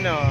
ano,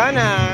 oh.